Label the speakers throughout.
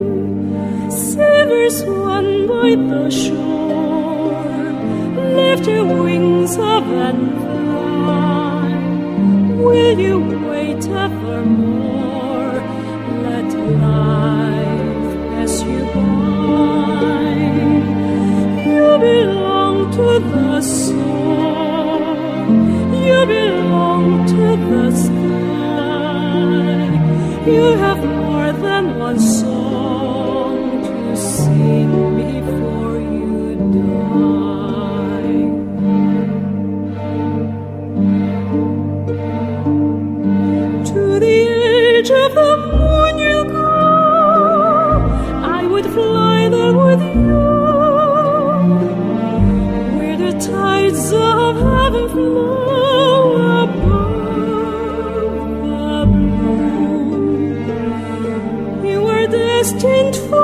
Speaker 1: Silver swan by the shore, lift your wings up and fly. Will you wait evermore? Let life pass you by. You belong to the soul. You belong to the sky. You have one song to sing. distant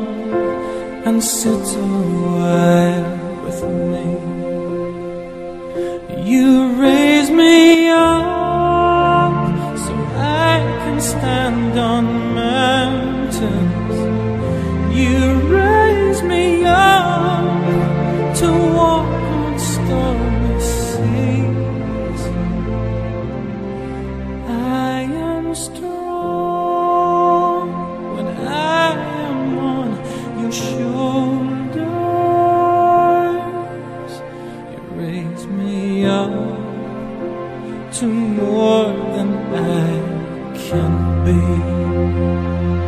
Speaker 1: and sit awhile with me. You raise me up. to more than
Speaker 2: I can be.